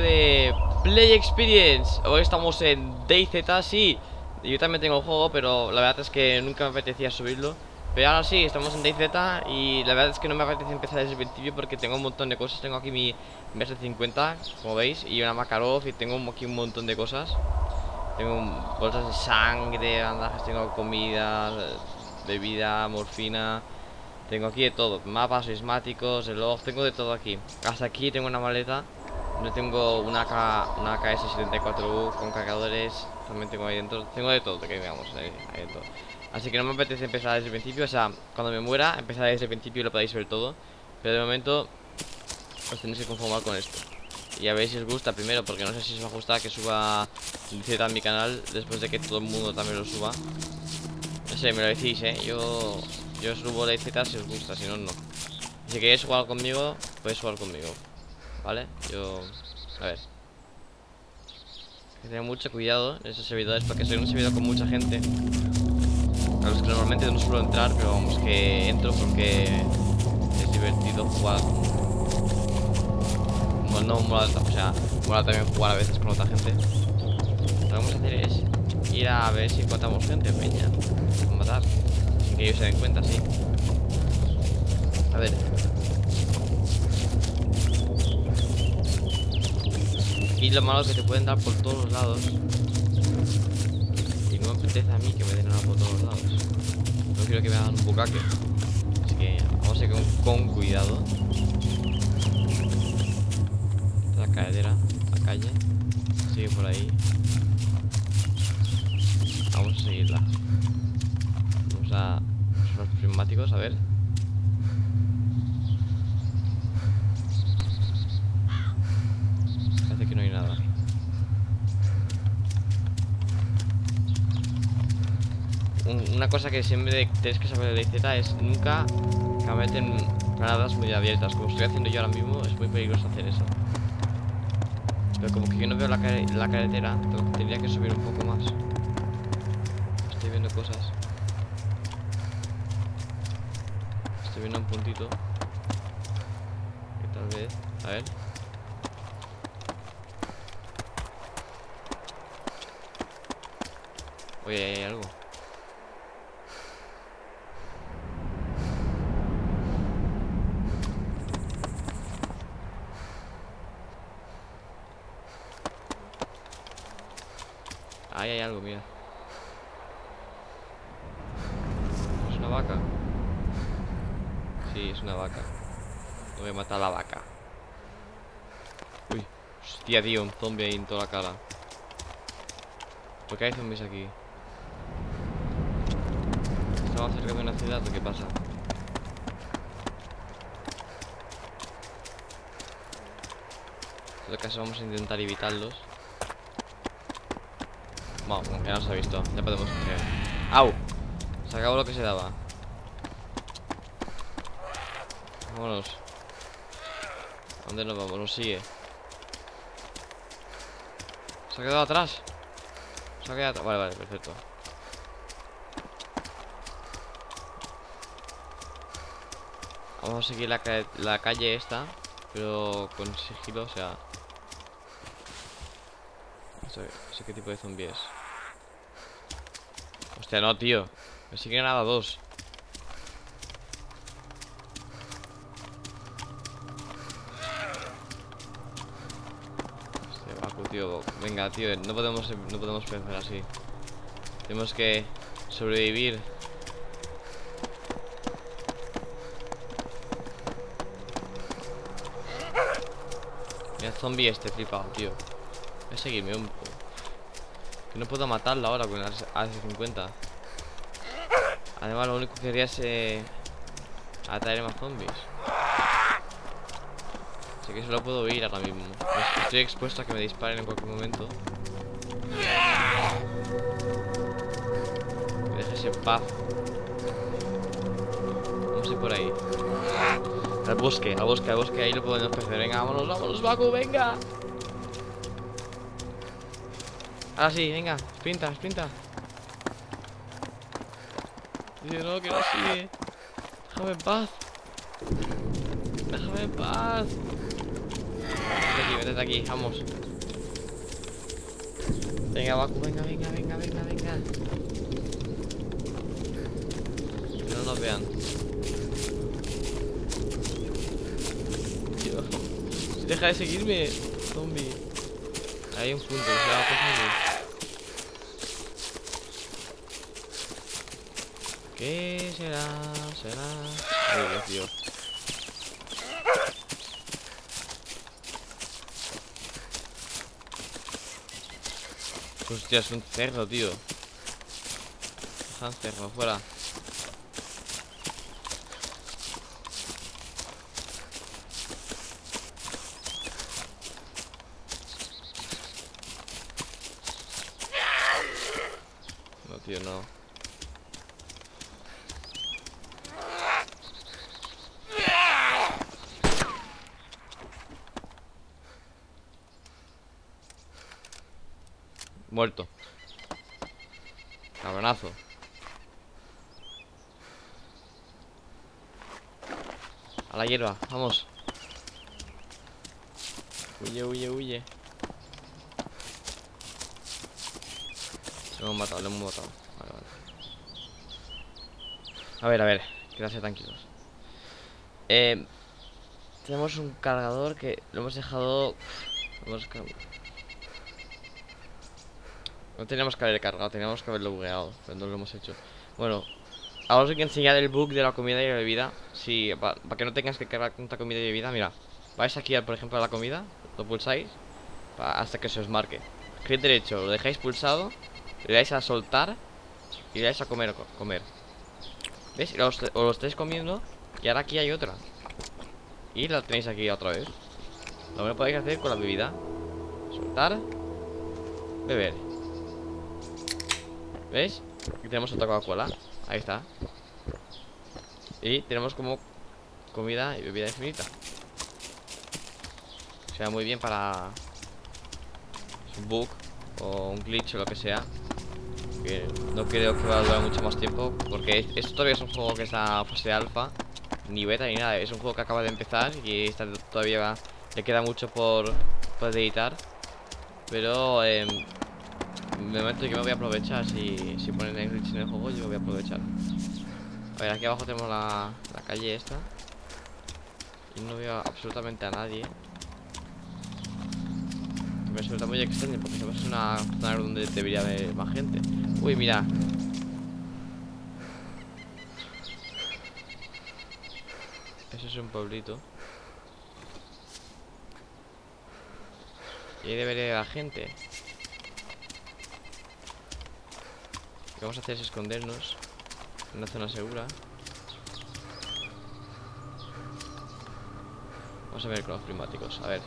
de Play Experience. Hoy estamos en DayZ, sí. Yo también tengo el juego, pero la verdad es que nunca me apetecía subirlo. Pero ahora sí, estamos en DayZ y la verdad es que no me apetece empezar desde el principio Porque tengo un montón de cosas, tengo aquí mi MS-50, como veis Y una Makarov y tengo aquí un montón de cosas. Tengo bolsas de sangre, bandajes, tengo comida, bebida, morfina. Tengo aquí de todo, mapas sismáticos, reloj, tengo de todo aquí. Hasta aquí tengo una maleta Donde tengo una, K, una KS74U con cargadores También tengo ahí dentro, tengo de todo, que veamos ahí, dentro Así que no me apetece empezar desde el principio O sea, cuando me muera, empezar desde el principio y lo podéis ver todo Pero de momento, os tenéis que conformar con esto y a ver si os gusta primero, porque no sé si os va a gustar que suba Z a mi canal después de que todo el mundo también lo suba. No sé, me lo decís, eh. Yo yo subo la Z si os gusta, si no, no Si queréis jugar conmigo, podéis jugar conmigo ¿Vale? Yo... A ver que tener mucho cuidado en esos servidores Porque soy un servidor con mucha gente A los que normalmente no suelo entrar Pero vamos que entro porque Es divertido jugar Bueno, no mola, o sea, mola también jugar a veces con otra gente Lo que vamos a hacer es Ir a ver si encontramos gente, peña A matar que ellos se den cuenta, sí. A ver. Y lo malo es que te pueden dar por todos los lados. Y no me apetece a mí que me den nada por todos lados. No quiero que me hagan un bucaque. Así que vamos a ir con, con cuidado. La cadera, la calle. Sigue por ahí. Vamos a seguirla. Vamos a los prismáticos, a ver. Parece que no hay nada. Una cosa que siempre tienes que saber de Z es nunca cambiarte en granadas muy abiertas. Como estoy haciendo yo ahora mismo, es muy peligroso hacer eso. Pero como que yo no veo la, la carretera, tendría que subir un poco más. Estoy viendo cosas. Estoy viendo un puntito. Que tal vez. A ver. Oye, hay algo. Ahí hay algo, mira. Es una vaca. Sí, es una vaca. voy a matar a la vaca. Uy, hostia, tío, un zombie ahí en toda la cara. ¿Por qué hay zombies aquí? ¿Estamos cerca de una ciudad o qué pasa? En todo caso vamos a intentar evitarlos. Vamos, ya nos ha visto. Ya podemos coger. ¡Au! Se acabó lo que se daba. Vámonos. ¿Dónde nos vamos? Nos sigue. ¿Se ha quedado atrás? Se ha quedado atrás. Vale, vale, perfecto. Vamos a seguir la calle esta. Pero con sigilo, o sea. Sé, sé qué tipo de zombie es. Hostia, no, tío. Me siguen nada dos. tío. Venga, tío, no podemos no podemos pensar así. Tenemos que sobrevivir. Mira, zombie este flipado, tío. A seguirme un poco. Que no puedo matarlo ahora con el AC-50. Además, lo único que quería es eh, atraer más zombies. Así que solo puedo ir ahora mismo. Estoy expuesto a que me disparen en cualquier momento. Me dejes en paz. Vamos a ir por ahí. Al bosque, al bosque, al bosque. Ahí lo podemos perder. Venga, vámonos, vámonos, Baku, venga. Ahora sí, venga, sprinta, sprinta. Dice, no, que no sigue. Déjame en paz. Déjame en paz. Vete aquí, vete aquí, vamos. Venga, Baku, venga, venga, venga, venga, venga. Que no nos vean. Tío. Deja de seguirme, zombie. Hay un punto, se va a ¿Qué será? ¿Será? Dios, tío. Hostia, es un cerdo, tío. Un cerdo, fuera. No, tío, no. Muerto. Cabronazo. A la hierba, vamos. Huye, huye, huye. Lo hemos matado, lo hemos matado. Vale, vale. A ver, a ver. Quédate tranquilos. Eh, tenemos un cargador que lo hemos dejado. Lo hemos no teníamos que haber cargado, teníamos que haberlo bugueado, pero no lo hemos hecho. Bueno, ahora os hay que enseñar el bug de la comida y la bebida. Sí, para que no tengas que cargar tanta comida y bebida, mira. Vais aquí, por ejemplo, a la comida, lo pulsáis hasta que se os marque. Clic derecho, lo dejáis pulsado, le dais a soltar y le dais a comer. comer. ¿Ves? os, lo estáis comiendo y ahora aquí hay otra. Y la tenéis aquí otra vez. Lo que podéis hacer con la bebida. Soltar. Beber. ¿Veis? Aquí tenemos otra Coca-Cola. Ahí está. Y tenemos como comida y bebida infinita. O sea, muy bien para un bug o un glitch o lo que sea que no creo que va a durar mucho más tiempo Porque esto todavía es un juego que está en fase alfa Ni beta ni nada. Es un juego que acaba de empezar Y está todavía le queda mucho por, por editar. Pero eh, de momento yo me voy a aprovechar si, si ponen el glitch en el juego yo voy a aprovechar. A ver aquí abajo tenemos la, la calle esta. Y no veo absolutamente a nadie. Me resulta muy extraño porque es una zona donde debería haber más gente. Uy mira. Eso es un pueblito. Y ahí debería haber gente que vamos a hacer es escondernos en una zona segura. Vamos a ver con los primáticos, a ver.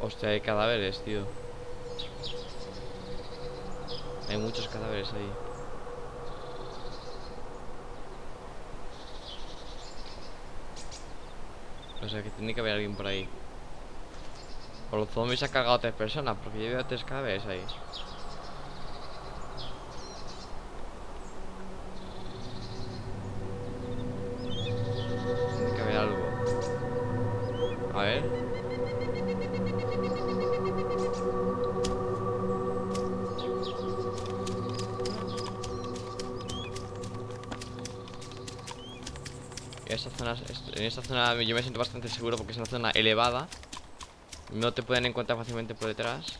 Hostia, hay cadáveres, tío. Hay muchos cadáveres ahí. O sea que tiene que haber alguien por ahí. O los zombies ha cargado a tres personas, porque yo veo tres cadáveres ahí. Yo me siento bastante seguro porque es una zona elevada. No te pueden encontrar fácilmente por detrás.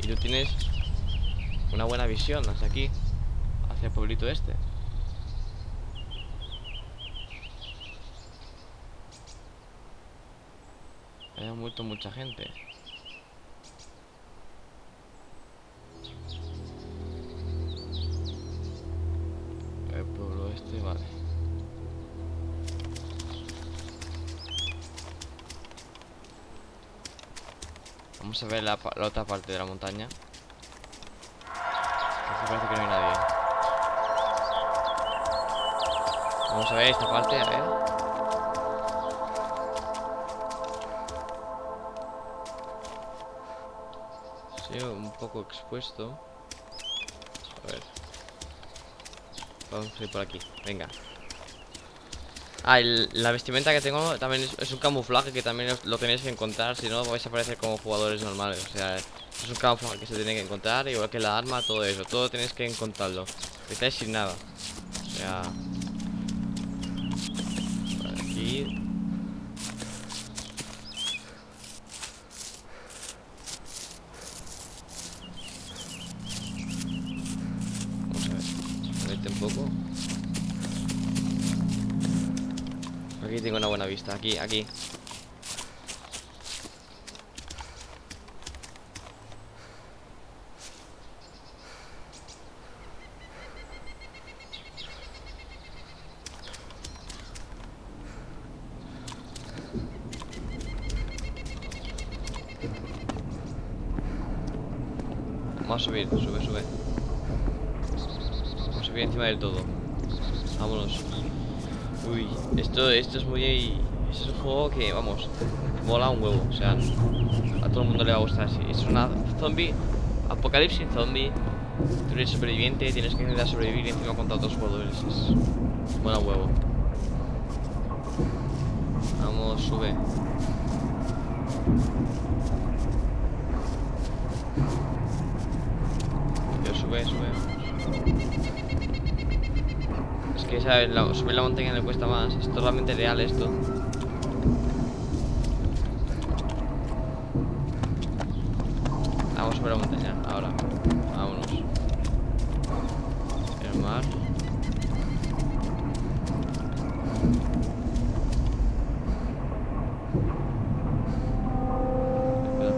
Y tú tienes una buena visión hacia aquí, hacia el pueblito este. Ha muerto mucha gente. Vamos a ver la, otra parte de la montaña. Parece que no hay nadie. Vamos a ver esta parte, a ver. Sí, un poco expuesto. A ver. Vamos a ir por aquí. Venga. Ah, la vestimenta que tengo también es, un camuflaje que también lo tenéis que encontrar, si no vais a aparecer como jugadores normales. O sea, es un camuflaje que se tiene que encontrar, igual que la arma, todo eso. Todo tenéis que encontrarlo. Estáis sin nada. O sea. Por aquí. Vamos a ver. Vete un poco. Aquí tengo una buena vista. Aquí, aquí. Vamos a subir, sube, sube. Vamos a subir encima del todo. Vámonos. Uy, esto, esto es muy... Es un juego que, vamos, mola un huevo. O sea, a todo el mundo le va a gustar así. Es una zombie, apocalipsis zombie. Tú eres superviviente, tienes que intentar sobrevivir encima contra otros jugadores. Es mola un huevo. Vamos, sube. Yo sube, sube. Que, ¿sabes? Subir la montaña le cuesta más. Es totalmente real esto. Vamos a subir la montaña, ahora. Vámonos. El mar. Espera.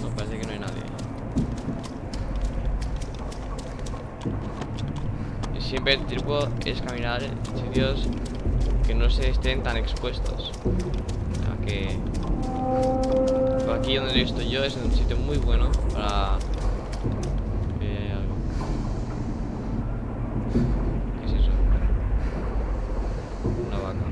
No, parece que no hay nadie. Y siempre el truco es caminar en sitios que no se estén tan expuestos. A que aquí donde estoy yo es un sitio muy bueno para que hay algo. ¿Qué es eso? Una vaca.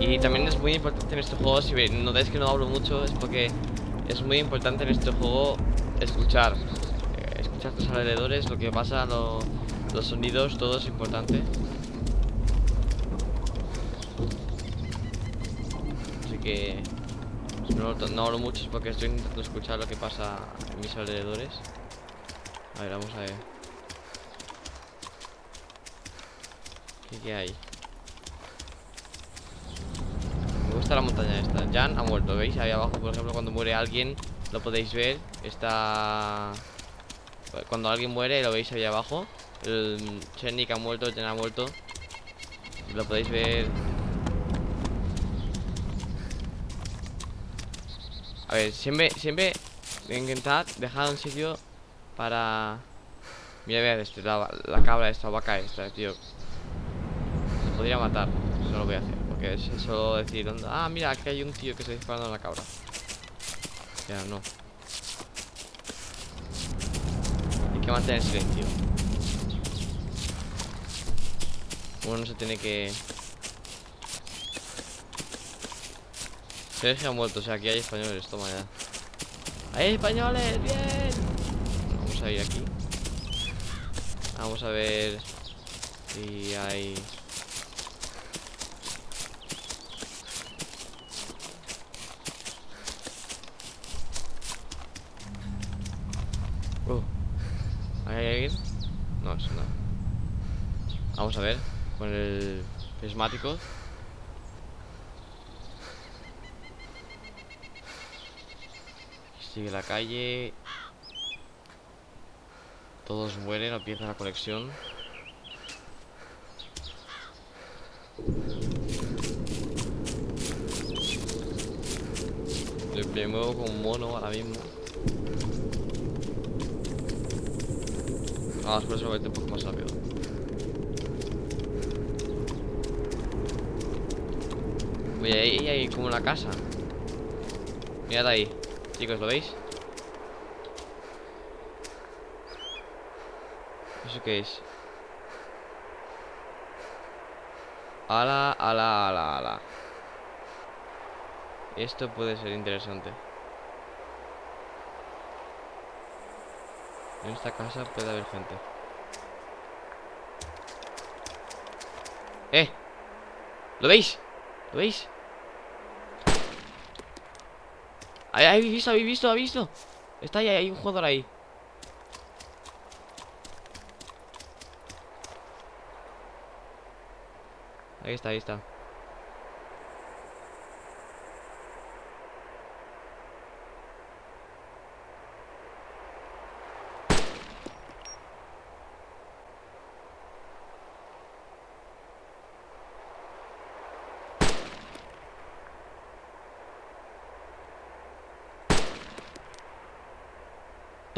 Y también es muy importante en este juego, si notáis que no hablo mucho, es porque es muy importante en este juego escuchar. Eh, escuchar tus alrededores, lo que pasa, lo- los sonidos, todo es importante. Así que no, no hablo mucho es porque estoy intentando escuchar lo que pasa en mis alrededores. A ver, vamos a ver. ¿Qué, qué hay? Gusta la montaña esta. Jan ha muerto, ¿veis? Ahí abajo, por ejemplo, cuando muere alguien, lo podéis ver. Está. Cuando alguien muere, lo veis ahí abajo. El Chernik ha muerto, Jan ha muerto. Lo podéis ver. A ver, siempre, siempre intentad dejar un sitio para. Mira, mira, este, la, la cabra esta, vaca esta, tío. Se podría matar. No lo voy a hacer. Porque es solo decir, "Onda, ah, mira, aquí hay un tío que está disparando a la cabra. Ya, no. Hay que mantener silencio. Uno no se tiene que... Sergio ha muerto, o sea, aquí hay españoles, toma ya. ¡Hay españoles! ¡Bien! Vamos a ir aquí. Vamos a ver si hay... Uh, ¿Hay alguien? No, eso no. Vamos a ver con el prismático. Sigue la calle. Todos mueren, empieza la conexión. Me muevo como un mono ahora mismo. Ah, por eso vete un poco más rápido. Oye, ahí hay como una casa. Mirad ahí. Chicos, ¿lo veis? ¿Eso qué es? Ala, ala, ala, ala Esto puede ser interesante En esta casa puede haber gente ¡Eh! ¿Lo veis? ¿Lo veis? ¿Habéis visto? ¿Habéis visto? ¿Habéis visto? Está ahí, hay un jugador ahí Ahí está, ahí está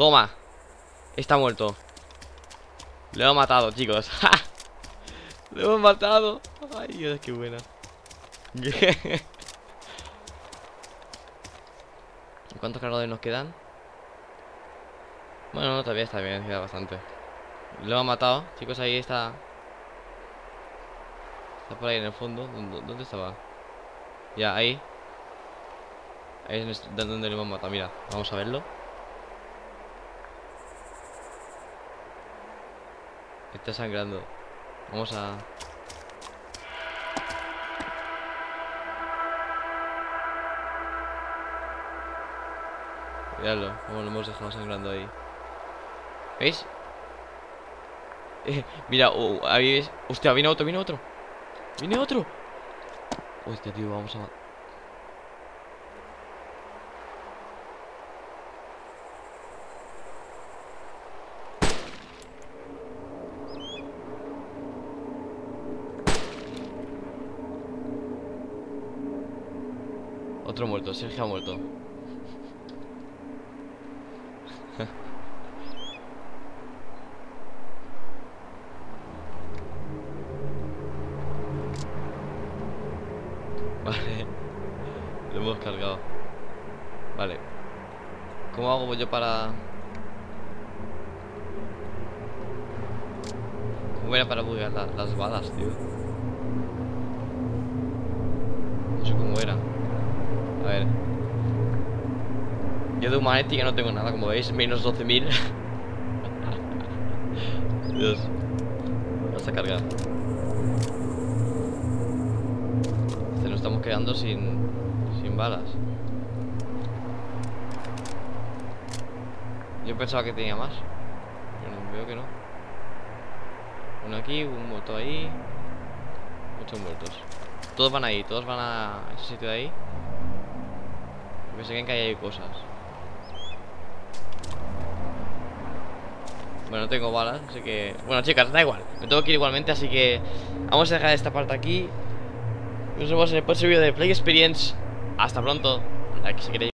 Toma. Está muerto. Le hemos matado, chicos. Le hemos matado. Ay, Dios, qué buena. ¿Cuántos cargadores nos quedan? Bueno, todavía está bien, queda bastante. Lo hemos matado, chicos, ahí está. Está por ahí en el fondo. ¿Dónde, estaba? Ya, ahí. Ahí es donde lo hemos matado, mira Vamos a verlo Está sangrando. Vamos a... Miradlo, como lo hemos dejado sangrando ahí. ¿Veis? Mira, uh, ahí ves. Hostia, viene otro, viene otro. Viene otro. Hostia, tío, vamos a... Otro muerto, Sergio ha muerto. Vale. Lo hemos cargado. Vale. ¿Cómo hago yo para...? ¿Cómo era para buguear las balas, tío? No sé cómo era a ver. Yo de humanética no tengo nada, como veis Menos 12.000 Dios. Vamos a cargar. Se nos estamos quedando sin Sin balas. Yo pensaba que tenía más Pero veo que no. Uno aquí, un muerto ahí. Muchos muertos. Todos van ahí, todos van a ese sitio de ahí Pensé que ahí hay cosas. Bueno, no tengo balas, así que... Bueno, chicas, da igual Me tengo que ir igualmente, así que... Vamos a dejar esta parte aquí. Nos vemos en el próximo vídeo de Play Experience. Hasta pronto. Like si queréis